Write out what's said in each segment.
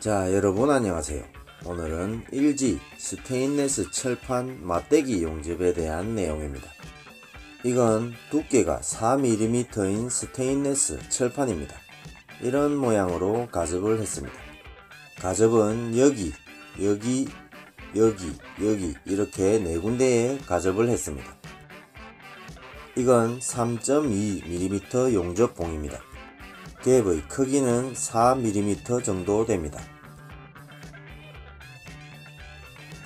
자 여러분 안녕하세요. 오늘은 LG 스테인레스 철판 맞대기 용접에 대한 내용입니다. 이건 두께가 4mm인 스테인레스 철판입니다. 이런 모양으로 가접을 했습니다. 가접은 여기 여기 여기 여기 이렇게 네 군데에 가접을 했습니다. 이건 3.2mm 용접봉입니다. 갭의 크기는 4mm 정도 됩니다.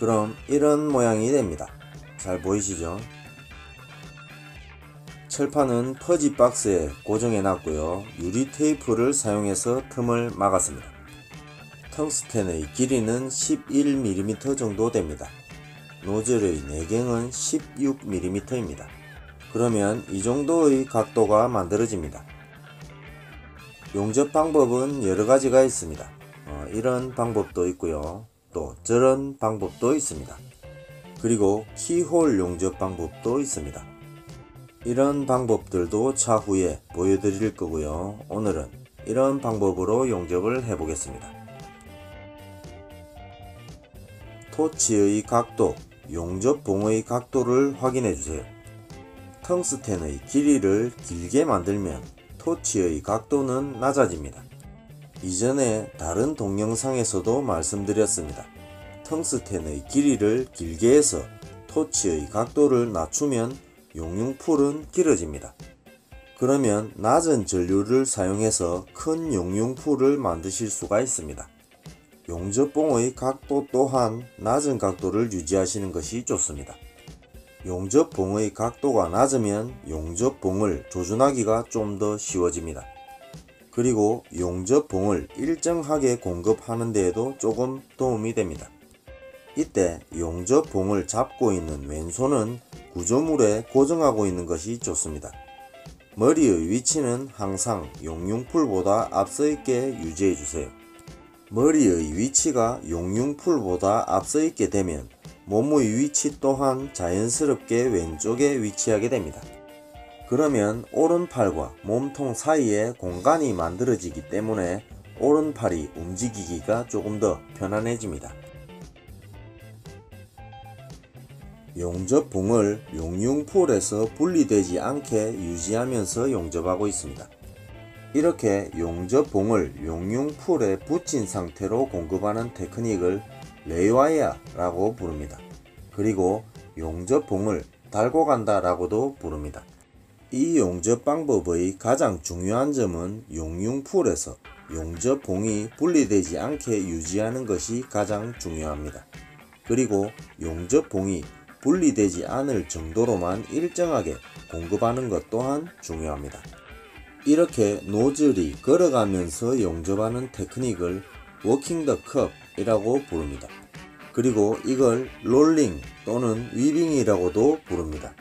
그럼 이런 모양이 됩니다. 잘 보이시죠? 철판은 퍼지 박스에 고정해 놨고요. 유리 테이프를 사용해서 틈을 막았습니다. 텅스텐의 길이는 11mm 정도 됩니다. 노즐의 내경은 16mm입니다. 그러면 이 정도의 각도가 만들어집니다. 용접 방법은 여러 가지가 있습니다. 어, 이런 방법도 있고요. 또 저런 방법도 있습니다. 그리고 키홀 용접 방법도 있습니다. 이런 방법들도 차후에 보여드릴 거고요. 오늘은 이런 방법으로 용접을 해보겠습니다. 토치의 각도, 용접봉의 각도를 확인해 주세요. 텅스텐의 길이를 길게 만들면 토치의 각도는 낮아집니다. 이전에 다른 동영상에서도 말씀드렸습니다. 텅스텐의 길이를 길게 해서 토치의 각도를 낮추면 용융풀은 길어집니다. 그러면 낮은 전류를 사용해서 큰 용융풀을 만드실 수가 있습니다. 용접봉의 각도 또한 낮은 각도를 유지하시는 것이 좋습니다. 용접봉의 각도가 낮으면 용접봉을 조준하기가 좀 더 쉬워집니다. 그리고 용접봉을 일정하게 공급하는 데에도 조금 도움이 됩니다. 이때 용접봉을 잡고 있는 왼손은 구조물에 고정하고 있는 것이 좋습니다. 머리의 위치는 항상 용융풀보다 앞서 있게 유지해 주세요. 머리의 위치가 용융풀보다 앞서 있게 되면 몸의 위치 또한 자연스럽게 왼쪽에 위치하게 됩니다. 그러면 오른팔과 몸통 사이에 공간이 만들어지기 때문에 오른팔이 움직이기가 조금 더 편안해집니다. 용접봉을 용융풀에서 분리되지 않게 유지하면서 용접하고 있습니다. 이렇게 용접봉을 용융풀에 붙인 상태로 공급하는 테크닉을 lay wire라고 부릅니다. 그리고 용접봉을 달고 간다 라고도 부릅니다. 이 용접 방법의 가장 중요한 점은 용융풀에서 용접 봉이 분리되지 않게 유지하는 것이 가장 중요합니다. 그리고 용접 봉이 분리되지 않을 정도로만 일정하게 공급하는 것 또한 중요합니다. 이렇게 노즐이 걸어가면서 용접하는 테크닉을 walking the cup이라고 부릅니다. 그리고 이걸 롤링 또는 weaving이라고도 부릅니다.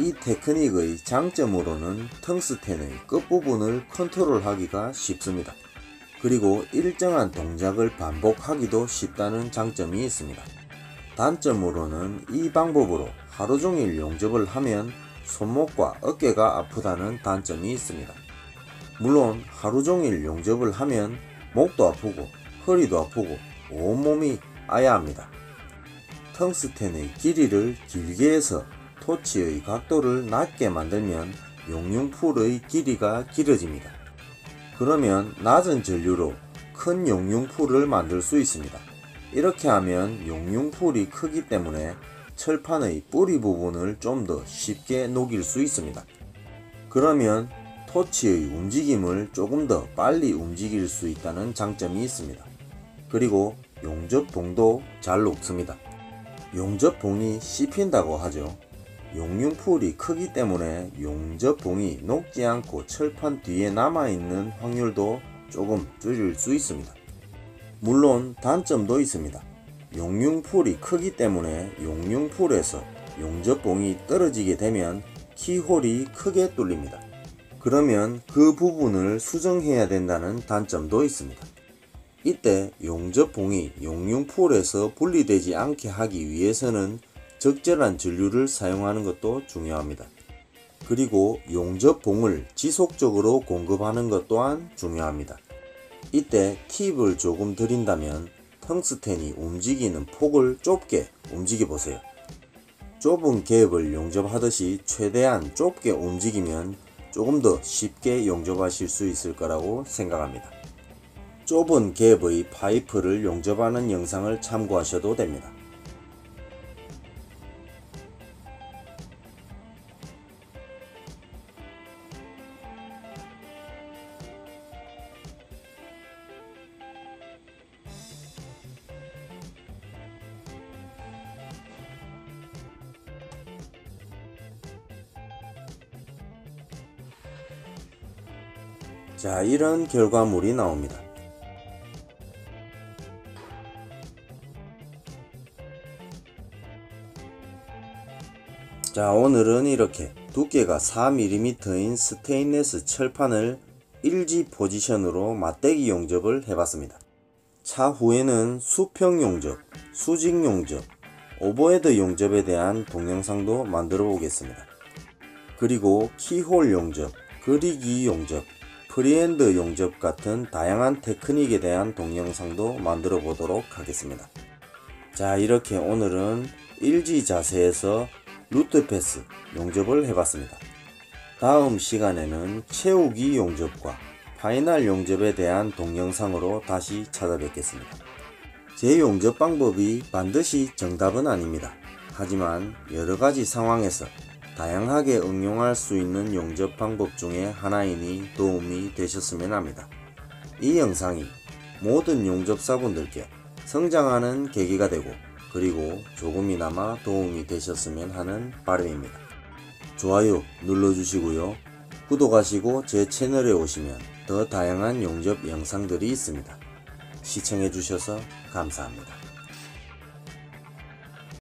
이 테크닉의 장점으로는 텅스텐의 끝부분을 컨트롤하기가 쉽습니다. 그리고 일정한 동작을 반복하기도 쉽다는 장점이 있습니다. 단점으로는 이 방법으로 하루 종일 용접을 하면 손목과 어깨가 아프다는 단점이 있습니다. 물론 하루 종일 용접을 하면 목도 아프고 허리도 아프고 온몸이 아야합니다. 텅스텐의 길이를 길게 해서 토치의 각도를 낮게 만들면 용융풀의 길이가 길어집니다. 그러면 낮은 전류로 큰 용융풀을 만들 수 있습니다. 이렇게 하면 용융풀이 크기 때문에 철판의 뿌리 부분을 좀 더 쉽게 녹일 수 있습니다. 그러면 토치의 움직임을 조금 더 빨리 움직일 수 있다는 장점이 있습니다. 그리고 용접봉도 잘 녹습니다. 용접봉이 씹힌다고 하죠. 용융풀이 크기 때문에 용접봉이 녹지 않고 철판 뒤에 남아있는 확률도 조금 줄일 수 있습니다. 물론 단점도 있습니다. 용융풀이 크기 때문에 용융풀에서 용접봉이 떨어지게 되면 키홀이 크게 뚫립니다. 그러면 그 부분을 수정해야 된다는 단점도 있습니다. 이때 용접봉이 용융풀에서 분리되지 않게 하기 위해서는 적절한 전류를 사용하는 것도 중요합니다. 그리고 용접봉을 지속적으로 공급하는 것 또한 중요합니다. 이때 팁을 조금 드린다면 텅스텐이 움직이는 폭을 좁게 움직여 보세요. 좁은 갭을 용접하듯이 최대한 좁게 움직이면 조금 더 쉽게 용접하실 수 있을 거라고 생각합니다. 좁은 갭의 파이프를 용접하는 영상을 참고하셔도 됩니다. 자, 이런 결과물이 나옵니다. 자, 오늘은 이렇게 두께가 4mm인 스테인레스 철판을 일G 포지션으로 맞대기 용접을 해봤습니다. 차후에는 수평 용접, 수직 용접, overhead 용접에 대한 동영상도 만들어 보겠습니다. 그리고 keyhole 용접, 그리기 용접, 프리핸드 용접 같은 다양한 테크닉에 대한 동영상도 만들어 보도록 하겠습니다. 자 이렇게 오늘은 일G 자세에서 root pass 용접을 해봤습니다. 다음 시간에는 채우기 용접과 final 용접에 대한 동영상으로 다시 찾아뵙겠습니다. 제 용접 방법이 반드시 정답은 아닙니다. 하지만 여러가지 상황에서 다양하게 응용할 수 있는 용접 방법 중에 하나이니 도움이 되셨으면 합니다. 이 영상이 모든 용접사분들께 성장하는 계기가 되고 그리고 조금이나마 도움이 되셨으면 하는 바람입니다. 좋아요 눌러주시고요. 구독하시고 제 채널에 오시면 더 다양한 용접 영상들이 있습니다. 시청해주셔서 감사합니다.